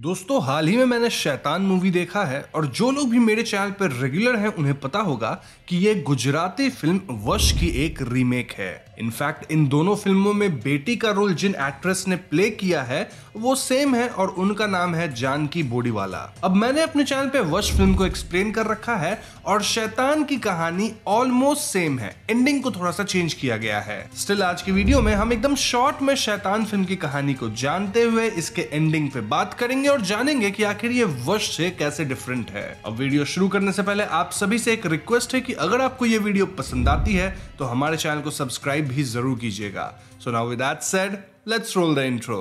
दोस्तों, हाल ही में मैंने शैतान मूवी देखा है और जो लोग भी मेरे चैनल पर रेगुलर हैं, उन्हें पता होगा कि ये गुजराती फ़िल्म वश की एक रीमेक है। इनफैक्ट, इन दोनों फ़िल्मों में बेटी का रोल जिन एक्ट्रेस ने प्ले किया है, वो सेम है और उनका नाम है जानकी बोडीवाला। अब मैंने अपने चैनल पे वश फ़िल्म को एक्सप्लेन कर रखा है और शैतान की कहानी ऑलमोस्ट सेम है। एंडिंग को थोड़ा सा चेंज किया गया है। स्टिल आज की वीडियो में हम एकदम शॉर्ट में शैतान फ़िल्म की कहानी को जानते हुए इसके एंडिंग पे बात करेंगे और जानेंगे कि आखिर ये वश से कैसे डिफरेंट है। अब वीडियो शुरू करने से पहले आप सभी से एक रिक्वेस्ट है कि अगर आपको ये वीडियो पसंद आती है तो हमारे चैनल को सब्सक्राइब भी ज़रूर कीजिएगा। So now with that said let's roll the intro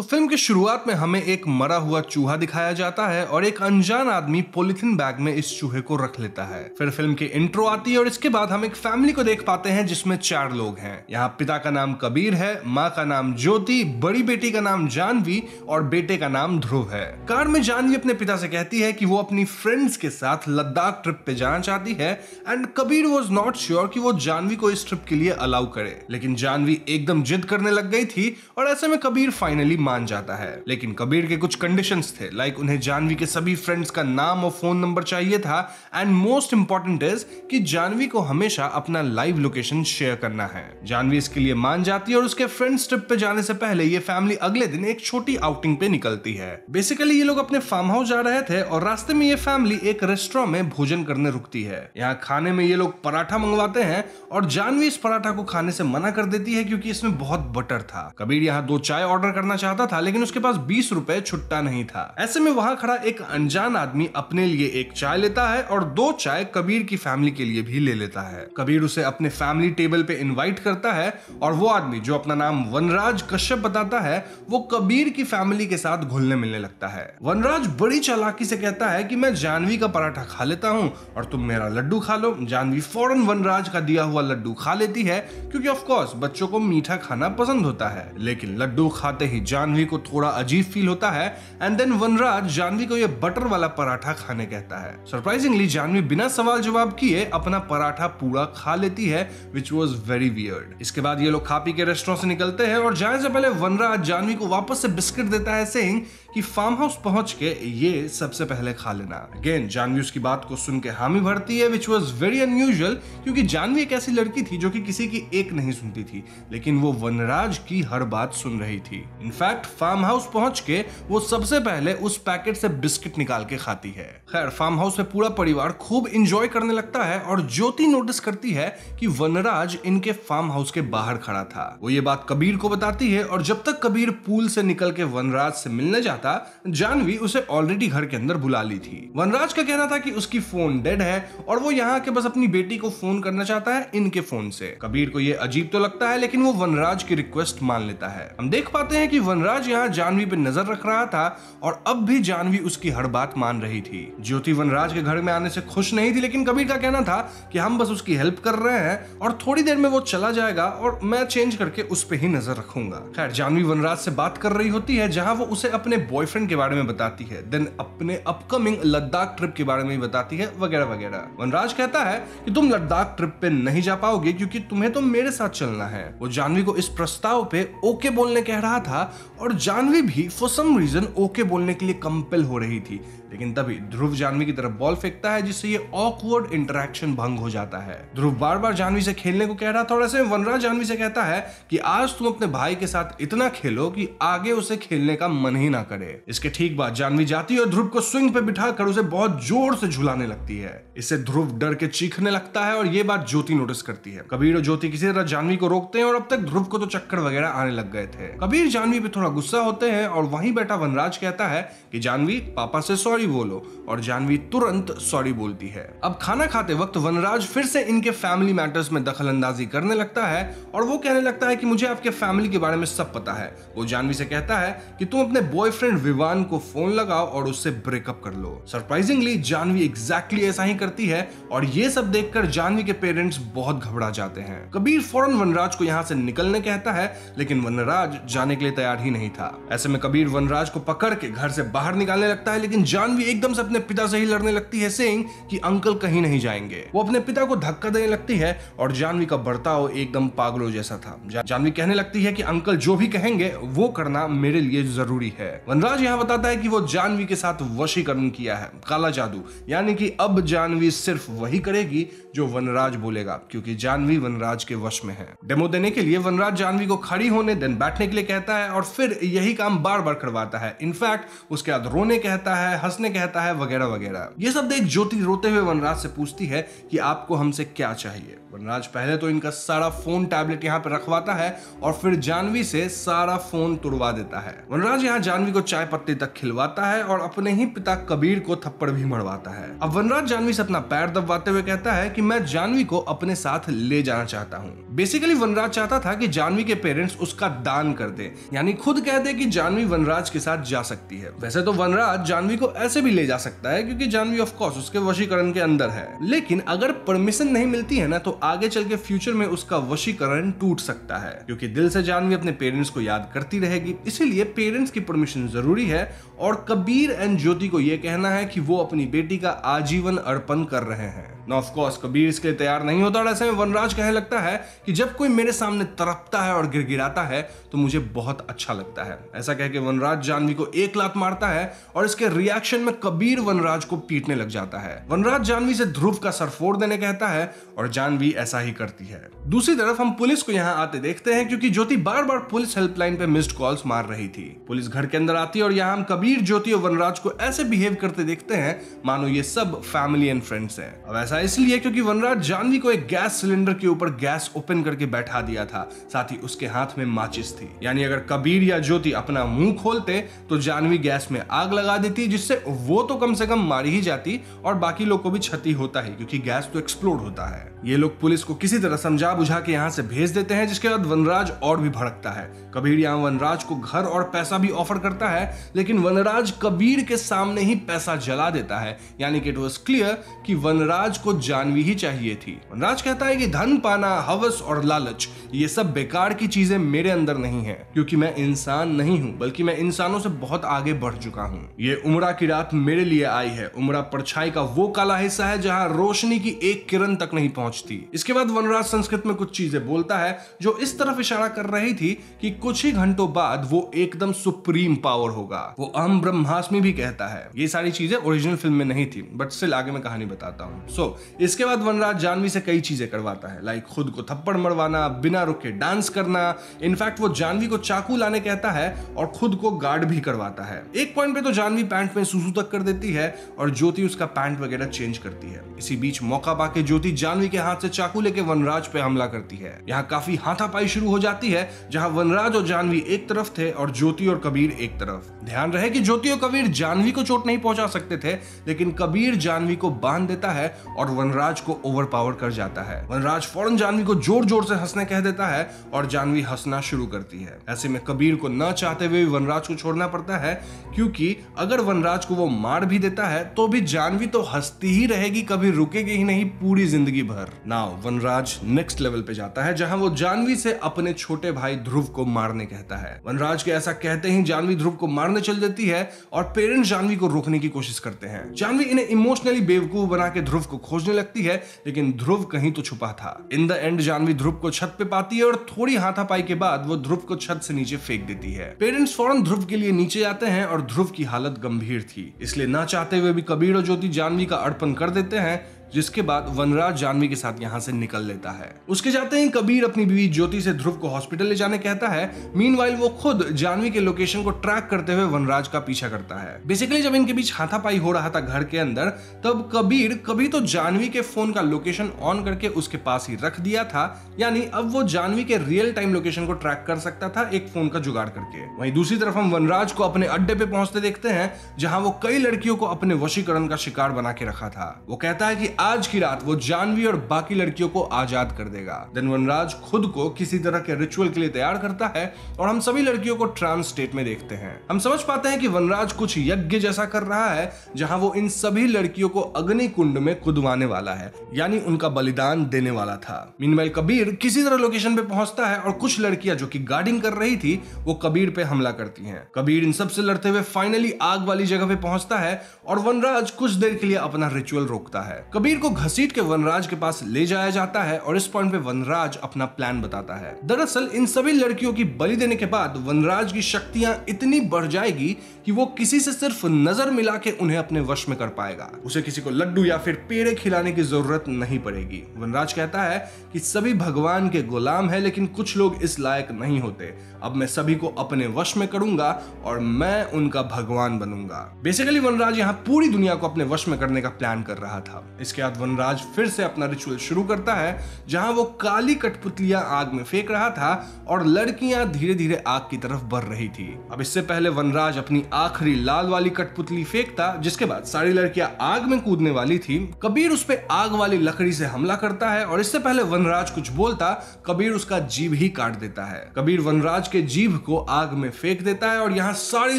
तो फ़िल्म की शुरुआत में हमें एक मरा हुआ चूहा दिखाया जाता है और एक अनजान आदमी पॉलिथीन बैग में इस चूहे को रख लेता है। फिर फ़िल्म की इंट्रो आती है और इसके बाद हम एक फैमिली को देख पाते हैं जिसमें चार लोग हैं। यहाँ पिता का नाम कबीर है, माँ का नाम ज्योति, बड़ी बेटी का नाम जानवी और बेटे का नाम ध्रुव है। कार में जानवी अपने पिता से कहती है कि वो अपनी फ्रेंड्स के साथ लद्दाख ट्रिप पे जाना चाहती है and Kabir was not sure कि वो जानवी को इस ट्रिप के लिए अलाउ करे। लेकिन जानवी एकदम जिद करने लग गई थी और ऐसे में कबीर फाइनली मान जाता है। लेकिन कबीर के कुछ कंडीशंस थे लाइक उन्हें जानवी के सभी फ्रेंड्स का नाम और फ़ोन नंबर चाहिए था। एंड मोस्ट इंपॉर्टेंट इज़ कि जानवी को हमेशा अपना लाइव लोकेशन शेयर करना है। जानवी इसके लिए मान जाती है और उसके फ्रेंड्स ट्रिप पे जाने से पहले ये फैमिली अगले दिन एक छोटी आउटिंग पे निकलती है। बेसिकली ये लोग अपने फार्म हाउस जा रहे थे और रास्ते में ये फैमिली एक रेस्टोरेंट में भोजन करने रुकती है। यहाँ खाने में ये लोग पराठा मंगवाते हैं और जानवी इस पराठा को खाने से मना कर देती है क्योंकि इसमें बहुत बटर था। कबीर यहाँ दो चाय ऑर्डर करना चाहता था, लेकिन उसके पास बीस रुपए छुट्टा नहीं था। ऐसे में वहाँ खड़ा एक अनजान आदमी अपने लिए एक चाय लेता है और दो चाय कबीर की फैमिली के लिए भी ले लेता है। कबीर उसे अपने फैमिली टेबल पे इनवाइट करता है और वो आदमी जो अपना नाम वनराज कश्यप बताता है, वो कबीर की फैमिली के साथ घुलने मिलने लगता है। वनराज बड़ी चालाकी से कहता है कि मैं जानवी का पराठा खा लेता हूँ और तुम मेरा लड्डू खा लो। जानवी फ़ौरन वनराज का दिया हुआ लड्डू खा लेती है, क्योंकि ऑफ़ कोर्स बच्चों को मीठा खाना पसंद होता है। लेकिन लड्डू खाते ही जानवी को थोड़ा अजीब फील होता है एंड देन वनराज जानवी को ये बटर वाला पराठा खाने कहता है। सरप्राइजिंगली जानवी बिना सवाल जवाब किए अपना पराठा पूरा खा लेती है विच वॉज़ वेरी वियर्ड इसके बाद ये लोग खा पी के रेस्टोरेंट से निकलते हैं और जाने से पहले वनराज जानवी को वापस से बिस्किट देता है सेइंग कि फार्म हाउस पहुँच के ये सबसे पहले खा लेना। अगेन जानवी उसकी बात को सुन के हामी भरती है विच वॉज़ वेरी अनयूजल क्योंकि जानवी एक ऐसी लड़की थी जो कि किसी की एक नहीं सुनती थी, लेकिन वो वनराज की हर बात सुन रही थी। इनफैक्ट फार्म हाउस पहुँच के वो सबसे पहले उस पैकेट से बिस्किट निकाल के खाती है। खैर फार्म हाउस में पूरा परिवार खूब इंजॉय करने लगता है और ज्योति नोटिस करती है कि वनराज इनके फार्म हाउस के बाहर खड़ा था। वो ये बात कबीर को बताती है और जब तक कबीर पूल से निकल के वनराज से मिलने जाता जानवी उसे ऑलरेडी घर के अंदर बुला ली थी। वनराज का कहना था कि उसकी फ़ोन डेड है और वो यहाँ के बस अपनी बेटी को फ़ोन करना चाहता है इनके फ़ोन से। कबीर को ये अजीब तो लगता है, लेकिन वो वनराज की रिक्वेस्ट मान लेता है। हम देख पाते हैं कि वनराज यहाँ जानवी पे नज़र रख रहा था और अब भी जानवी उसकी हर बात मान रही थी। ज्योति वनराज के घर में आने से खुश नहीं थी, लेकिन कबीर का कहना था कि हम बस उसकी हेल्प कर रहे हैं और थोड़ी देर में वो चला जाएगा और मैं चेंज करके उस पर ही नज़र रखूँगा। खैर, जानवी वनराज से बात कर रही होती है, जहाँ वो उसे अपने बॉयफ्रेंड के बारे में बताती है देन अपने अपकमिंग लद्दाख ट्रिप के बारे में भी बताती है, वगैरह वगैरह। वनराज कहता है कि तुम लद्दाख ट्रिप पे नहीं जा पाओगे क्योंकि तुम्हें तो मेरे साथ चलना है। वो जानवी को इस प्रस्ताव पे ओके बोलने कह रहा था और जानवी भी फॉर सम रीजन ओके बोलने के लिए कंपेल हो रही थी। लेकिन तभी ध्रुव जानवी की तरफ़ बॉल फेंकता है, जिससे ये ऑकवर्ड इंटरेक्शन भंग हो जाता है। ध्रुव बार बार जानवी से खेलने को कह रहा था और ऐसे वनराज जानवी से कहता है कि आज तुम अपने भाई के साथ इतना खेलो कि आगे उसे खेलने का मन ही ना करे। इसके ठीक बाद जानवी जाती है और ध्रुव को स्विंग पे बिठाकर उसे बहुत ज़ोर से झुलाने लगती है। इससे ध्रुव डर के चीखने लगता है और ये बात ज्योति नोटिस करती है। कबीर और ज्योति किसी तरह जानवी को रोकते हैं और अब तक ध्रुव को तो चक्कर वगैरह आने लग गए थे। कबीर जानवी पे थोड़ा गुस्सा होते हैं और वहीं बैठा वनराज कहता है कि जानवी पापा से सॉरी बोलो और जानवी तुरंत सॉरी बोलती है। अब खाना खाते वक्त वनराज फिर से इनके फैमिली मैटर्स में दखल अंदाजी करने लगता है और वो कहने लगता है कि मुझे आपके फैमिली के बारे में सब पता है। वो जानवी से कहता है कि तुम अपने बॉयफ्रेंड विवान को फ़ोन लगाओ और उससे ब्रेकअप कर लो। सरप्राइजिंगली जानवी एग्जैक्टली ऐसा ही करती है और ये सब देखकर जानवी के पेरेंट्स बहुत घबरा जाते हैं। कबीर फ़ौरन वनराज को यहाँ से निकलने कहता है, लेकिन वनराज जाने के लिए तैयार ही नहीं था। ऐसे में कबीर वनराज को पकड़ के घर से बाहर निकालने लगता है, लेकिन जानवी एकदम से अपने पिता से ही लड़ने लगती है सेइंग कि अंकल कहीं नहीं जाएँगे। वो अपने पिता को धक्का देने लगती है और जानवी का बर्ताव एकदम पागलों जैसा था। जानवी कहने लगती है कि अंकल जो भी कहेंगे, वो करना मेरे लिए ज़रूरी है। वनराज यहाँ बताता है कि वो जानवी के साथ वशीकरण किया है, काला जादू। यानी कि अब जानवी सिर्फ़ वही करेगी जो वनराज बोलेगा, क्योंकि जानवी वनराज के वश में है। डेमो देने के लिए वनराज जानवी को खड़ी होने, देन बैठने के लिए कहता है और फिर यही काम बार बार करवाता है। इनफैक्ट, उसके बाद रोने कहता है, हंसने कहता है, वगैरह वगैरह। ये सब देख ज्योति रोते हुए वनराज से पूछती है कि आपको हमसे क्या चाहिए? वनराज पहले तो इनका सारा फ़ोन, टैबलेट यहाँ पे रखवाता है और फिर जानवी से सारा फ़ोन तुड़वा देता है। वनराज यहाँ जानवी को चाय पत्ती तक खिलवाता है और अपने ही पिता कबीर को थप्पड़ भी मरवाता है। अब वनराज जानवी से अपना पैर दबवाते हुए कहता है कि मैं जानवी को अपने साथ ले जाना चाहता हूँ। बेसिकली वनराज चाहता था कि जानवी के पेरेंट्स उसका दान कर दे। यानी खुद कह दे कि जानवी वनराज के साथ जा सकती है। वैसे तो वनराज जानवी को ऐसे भी ले जा सकता है क्योंकि जानवी ऑफ़ कोर्स उसके वशीकरण के अंदर है। लेकिन अगर परमिशन नहीं मिलती है ना तो आगे चल के फ्यूचर में उसका वशीकरण टूट सकता है। क्योंकि दिल से जानवी अपने पेरेंट्स को याद करती रहेगी। इसीलिए पेरेंट्स की परमिशन ज़रूरी है और कबीर एंड ज्योति को यह कहना है कि वो अपनी बेटी का आजीवन अर्पण कर रहे हैं। कोर्स कबीर इसके लिए तैयार नहीं होता। और ऐसे में वनराज कहने लगता है कि जब कोई मेरे सामने तरपता है और गिड़गिड़ाता है तो मुझे बहुत अच्छा लगता है। ऐसा कह के वनराज जानवी को एक लात मारता है और इसके रिएक्शन में कबीर वनराज को पीटने लग जाता है। वनराज जानवी से ध्रुव का सर फोड़ देने कहता है और जानवी ऐसा ही करती है। दूसरी तरफ़ हम पुलिस को यहाँ आते देखते हैं, क्योंकि ज्योति बार बार पुलिस हेल्पलाइन पे मिस्ड कॉल्स मार रही थी। पुलिस घर के अंदर आती है और यहाँ हम कबीर, ज्योति और वनराज को ऐसे बिहेव करते देखते हैं, मानो ये सब फैमिली एंड फ्रेंड्स हैं। अब ऐसा इसलिए क्योंकि वनराज जानवी को एक गैस सिलेंडर के ऊपर गैस ओपन करके बैठा दिया था, साथ ही उसके हाथ में माचिस थी। यानी अगर कबीर या ज्योति अपना मुँह खोलते तो जानवी गैस में आग लगा देती, जिससे वो तो कम से कम मारी ही जाती और बाकी लोग को भी क्षति होता है, क्योंकि गैस तो एक्सप्लोड होता है। ये लोग पुलिस को किसी तरह समझा बुझा के यहाँ से भेज देते हैं, जिसके बाद वनराज और भी भड़कता है। कबीर यहाँ वनराज को घर और पैसा भी ऑफ़र करता है, लेकिन वनराज कबीर के सामने ही पैसा जला देता है। यानी कि इट वॉज़ क्लियर कि वनराज को जानवी ही चाहिए थी। वनराज कहता है कि धन, पाना, हवस और लालच, ये सब बेकार की चीज़ें मेरे अंदर नहीं है, क्योंकि मैं इंसान नहीं हूँ, बल्कि मैं इंसानों से बहुत आगे बढ़ चुका हूँ। ये उमरा की रात मेरे लिए आई है। उमरा परछाई का वो काला हिस्सा है जहाँ रोशनी की एक किरण तक नहीं पहुँचती। इसके बाद वनराज संस्कृत में कुछ चीज़ें बोलता है, जो इस तरफ़ इशारा कर रही थी कि कुछ ही घंटों बाद वो एकदम सुप्रीम पावर होगा। वो अहम ब्रह्मास्मि भी कहता है। ये सारी चीज़ें ओरिजिनल फ़िल्म में नहीं थी, बट स्टिल आगे मैं कहानी बताता हूँ। सो इसके बाद वनराज जानवी से कई चीज़ें करवाता है लाइक खुद को थप्पड़ मरवाना, बिना रुके डांस करना। इनफैक्ट वो जानवी को चाकू लाने कहता है और खुद को गार्ड भी करवाता है। एक पॉइंट पे तो जानवी पैंट में सुसु तक कर देती है और ज्योति उसका पैंट वगैरह चेंज करती है। इसी बीच मौका पाके ज्योति जानवी के हाथ से चाकू लेके वनराज पे हमला करती है। यहाँ काफ़ी हाथापाई शुरू हो जाती है, जहाँ वनराज और जानवी एक तरफ़ थे और ज्योति और कबीर एक तरफ़। ध्यान रहे कि ज्योति और कबीर जानवी को चोट नहीं पहुँचा सकते थे, लेकिन कबीर जानवी को बाँध देता है और वनराज को ओवर पावर कर जाता है। वनराज फ़ौरन जानवी को ज़ोर ज़ोर से हंसने कह देता है और जानवी हंसना शुरू करती है। ऐसे में कबीर को न चाहते हुए वनराज को छोड़ना पड़ता है, क्योंकि अगर वनराज को वो मार भी देता है तो भी जानवी तो हंसती ही रहेगी, कभी रुकेगी ही नहीं पूरी ज़िंदगी भर। नाउ वनराज नेक्स्ट लेवल पे जाता है, जहाँ वो जानवी से अपने छोटे भाई ध्रुव को मारने कहता है। वनराज के ऐसा कहते ही जानवी ध्रुव को मारने चल देती है और पेरेंट्स जानवी को रोकने की कोशिश करते हैं। जानवी इन्हें इमोशनली बेवकूफ़ बना के ध्रुव को खोजने लगती है, लेकिन ध्रुव कहीं तो छुपा था। In the end Janvi Dhruv को छत पे पाती है और थोड़ी हाथापाई के बाद वो ध्रुव को छत से नीचे फेंक देती है। पेरेंट्स फ़ौरन ध्रुव के लिए नीचे जाते हैं और ध्रुव की हालत गंभीर थी। इसलिए ना चाहते हुए भी कबीर और ज्योति जानवी का अर्पण कर देते हैं जिसके बाद वनराज जानवी के साथ यहाँ से निकल लेता है। उसके जाते ही कबीर अपनी बीवी ज्योति से ध्रुव को हॉस्पिटल ले जाने कहता है। मीन वो खुद जानवी के लोकेशन को ट्रैक करते हुए वनराज का पीछा करता है। बेसिकली जब इनके बीच हाथापाई हो रहा था घर के अंदर, तब कबीर कभी तो जानवी के फ़ोन का लोकेशन ऑन करके उसके पास ही रख दिया था। यानी अब वो जानवी के रियल टाइम लोकेशन को ट्रैक कर सकता था एक फ़ोन का जुगाड़ करके। वहीं दूसरी तरफ़ हम वनराज को अपने अड्डे पे पहुँचते देखते हैं, जहाँ वो कई लड़कियों को अपने वशीकरण का शिकार बना के रखा था। वो कहता है कि आज की रात वो जानवी और बाकी लड़कियों को आज़ाद कर देगा। देन वनराज खुद को किसी तरह के रिचुअल के लिए तैयार करता है और हम सभी लड़कियों को ट्रांस स्टेट में देखते हैं। हम समझ पाते हैं कि वनराज कुछ यज्ञ जैसा कर रहा है, जहाँ वो इन सभी लड़कियों को अग्नि कुंड में कुदवाने वाला है, यानी उनका बलिदान देने वाला था। मीनवाइल कबीर किसी तरह लोकेशन पे पहुँचता है और कुछ लड़कियाँ जो कि गार्डिंग कर रही थी, वो कबीर पे हमला करती हैं। कबीर इन सबसे लड़ते हुए फाइनली आग वाली जगह पे पहुँचता है और वनराज कुछ देर के लिए अपना रिचुअल रोकता है। कबीर को घसीट के वनराज के पास ले जाया जाता है और इस पॉइंट पे वनराज अपना प्लान बताता है। दरअसल, इन सभी लड़कियों की बलि देने के बाद वनराज की शक्तियाँ इतनी बढ़ जाएगी कि वो किसी से सिर्फ़ नज़र मिला के उन्हें अपने वश में कर पाएगा। उसे किसी को लड्डू या फिर पेड़े खिलाने की ज़रूरत नहीं पड़ेगी। वनराज कहता है कि सभी भगवान के गुलाम है, लेकिन कुछ लोग इस लायक नहीं होते। अब मैं सभी को अपने वश में करूँगा और मैं उनका भगवान बनूँगा। बेसिकली वनराज यहाँ पूरी दुनिया को अपने वश में करने का प्लान कर रहा था। इसके बाद वनराज फिर से अपना रिचुअल शुरू करता है, जहाँ वो काली कठपुतलियाँ आग में फेंक रहा था और लड़कियाँ धीरे धीरे आग की तरफ़ बढ़ रही थी। अब इससे पहले वनराज अपनी आखिरी लाल वाली कठपुतली फेंकता, जिसके बाद सारी लड़कियाँ आग में कूदने वाली थी। कबीर उस पर आग वाली लकड़ी से हमला करता है और इससे पहले वनराज कुछ बोलता, कबीर उसका जीव ही काट देता है। कबीर वनराज के जीभ को आग में फेंक देता है और यहाँ सारी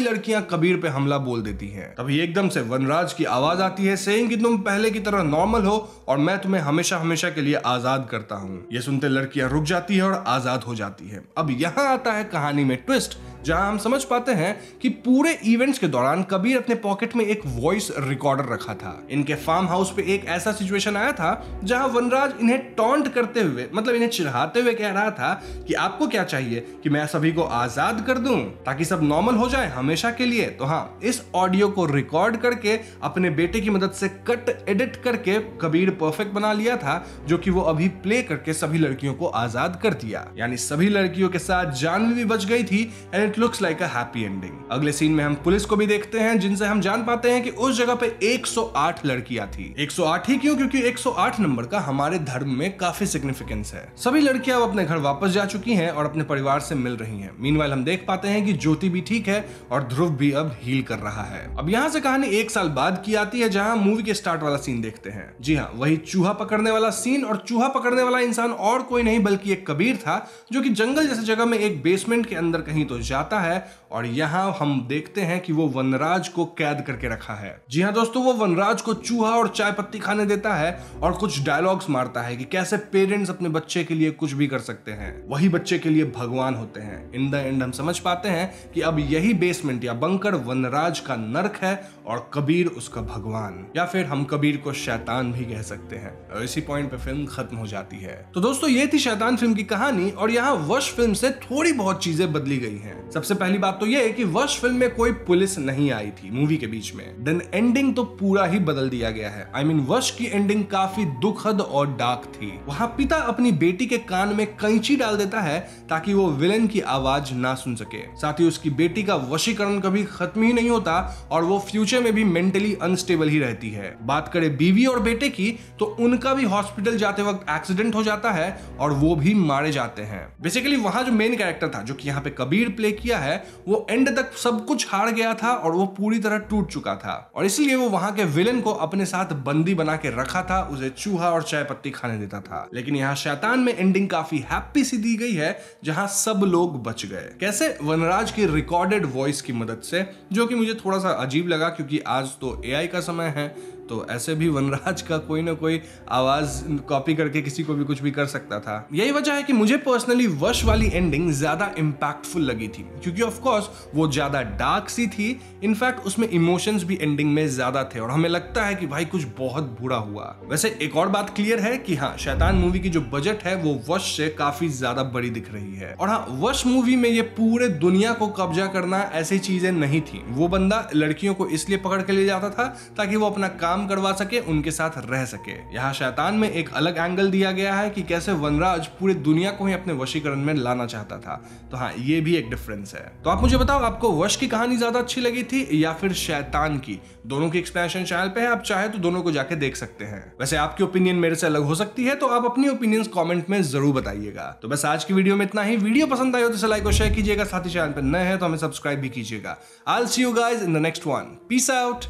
लड़कियाँ कबीर पे हमला बोल देती हैं। तभी एकदम से वनराज की आवाज़ आती है सेइंग कि तुम पहले की तरह नॉर्मल हो और मैं तुम्हें हमेशा हमेशा के लिए आज़ाद करता हूँ। ये सुनते लड़कियाँ रुक जाती है और आज़ाद हो जाती है। अब यहाँ आता है कहानी में ट्विस्ट। जहाँ हम समझ पाते हैं कि पूरे इवेंट्स के दौरान कबीर अपने पॉकेट में एक वॉइस रिकॉर्डर रखा था। इनके फार्म हाउस पे एक ऐसा सिचुएशन आया था जहाँ वनराज इन्हें टॉन्ट करते हुए मतलब इन्हें चिढ़ाते हुए कह रहा था कि आपको क्या चाहिए, कि मैं सभी को आज़ाद कर दूँ, ताकि सब नॉर्मल हो जाए हमेशा के लिए। तो हाँ इस ऑडियो को रिकॉर्ड करके अपने बेटे की मदद से कट एडिट करके कबीर परफेक्ट बना लिया था, जो कि वो अभी प्ले करके सभी लड़कियों को आज़ाद कर दिया। यानी सभी लड़कियों के साथ जानवी भी बच गई थी and it looks like a happy ending अगले सीन में हम पुलिस को भी देखते हैं, जिनसे हम जान पाते हैं कि उस जगह पे 108 लड़कियाँ थी। 108 ही क्यों? क्योंकि 108 नंबर का हमारे धर्म में काफ़ी सिग्निफिकेंस है। सभी लड़कियाँ अब अपने घर वापस जा चुकी हैं और अपने परिवार से मिल रही हैं। मीनवाइल हम देख पाते हैं कि ज्योति भी ठीक है और ध्रुव भी अब हील कर रहा है। अब यहाँ से कहानी एक साल बाद की आती है, जहाँ मूवी के स्टार्ट वाला सीन देखते हैं। जी हाँ वही चूहा पकड़ने वाला सीन और चूहा पकड़ने वाला इंसान और कोई नहीं, बल्कि एक कबीर था, जो कि जंगल जैसे जगह में एक बेसमेंट के अंदर कहीं तो जाता है और यहाँ हम देखते हैं कि वो वनराज को कैद करके रखा है। जी हाँ दोस्तों, वो वनराज को चूहा और चाय पत्ती खाने देता है और कुछ डायलॉग्स मारता है कि कैसे पेरेंट्स अपने बच्चे के लिए कुछ भी कर सकते हैं। वही बच्चे के लिए भगवान होते हैं। इन द एंड हम समझ पाते हैं कि अब यही बेसमेंट या बंकर वनराज का नर्क है और कबीर उसका भगवान। या फिर हम कबीर को शैतान भी कह सकते हैं। और इसी पॉइंट पे फ़िल्म खत्म हो जाती है। तो दोस्तों, ये थी शैतान फ़िल्म की कहानी और यहाँ वश फ़िल्म से थोड़ी बहुत चीज़ें बदली गई हैं। सबसे पहली बात तो ये कि वश फ़िल्म में कोई पुलिस नहीं आई थी मूवी के बीच में। देन एंडिंग तो पूरा ही बदल दिया गया है। आई I मीन mean, वश की एंडिंग काफ़ी दुखद और डार्क थी। वहाँ पिता अपनी बेटी के कान में कैंची डाल देता है ताकि वो विलन की आवाज़ ना सुन सके। साथ ही उसकी बेटी का वशीकरण कभी खत्म ही नहीं होता और वो फ्यूचर में भी मेंटली अनस्टेबल ही रहती है। बात करें बीवी और बेटे की तो उनका भी हॉस्पिटल जाते वक्त एक्सीडेंट हो जाता है और वो भी मारे जाते हैं। बेसिकली वहाँ जो मेन कैरेक्टर था जो कि यहाँ पे कबीर प्ले किया है वो एंड तक सब कुछ हार गया था और वो पूरी तरह टूट चुका था। और इसलिए वो वहाँ के विलन को अपने साथ बंदी बना के रखा था, उसे चूहा और चाय पत्ती खाने देता था। लेकिन यहाँ शैतान में एंडिंग काफ़ी हैप्पी सी दी गई है, जहाँ सब लोग बच गए। कैसे? वनराज की रिकॉर्डेड वॉइस की मदद से, जो कि मुझे थोड़ा सा अजीब लगा, क्योंकि आज तो एआई का समय है तो ऐसे भी वनराज का कोई ना कोई आवाज़ कॉपी करके किसी को भी कुछ भी कर सकता था। यही वजह है कि मुझे पर्सनली वश वाली एंडिंग ज़्यादा इम्पैक्टफुल लगी थी, क्योंकि ऑफ़ कोर्स वो ज़्यादा डार्क सी थी। इनफैक्ट उसमें इमोशंस भी एंडिंग में ज़्यादा थे और हमें लगता है कि भाई कुछ बहुत बुरा हुआ। वैसे एक और बात क्लियर है कि हाँ शैतान मूवी की जो बजट है, वो वश से काफ़ी ज़्यादा बड़ी दिख रही है। और हाँ वश मूवी में ये पूरे दुनिया को कब्जा करना ऐसी चीज़ें नहीं थी। वो बंदा लड़कियों को इसलिए पकड़ के ले जाता था ताकि वो अपना काम काम करवा सके, उनके साथ रह सके। यहाँ शैतान में एक अलग एंगल दिया गया है कि कैसे वनराज पूरी दुनिया को ही अपने वशीकरण में लाना चाहता था। तो हाँ ये भी एक डिफरेंस है। तो आप मुझे बताओ, आपको वश की कहानी ज़्यादा अच्छी लगी थी या फिर शैतान की? दोनों की एक्सप्लेनेशन चैनल पे है, आप चाहे तो दोनों को जाके देख सकते हैं। वैसे आपकी ओपिनियन मेरे से अलग हो सकती है तो आप अपनी ओपिनियंस कमेंट में ज़रूर बताइएगा। तो बस आज की वीडियो में इतना ही। वीडियो पसंद आई हो तो लाइक और शेयर कीजिएगा। साथ ही चैनल पर नए हैं तो हमें सब्सक्राइब भी कीजिएगा। I see you guys in the next one peace out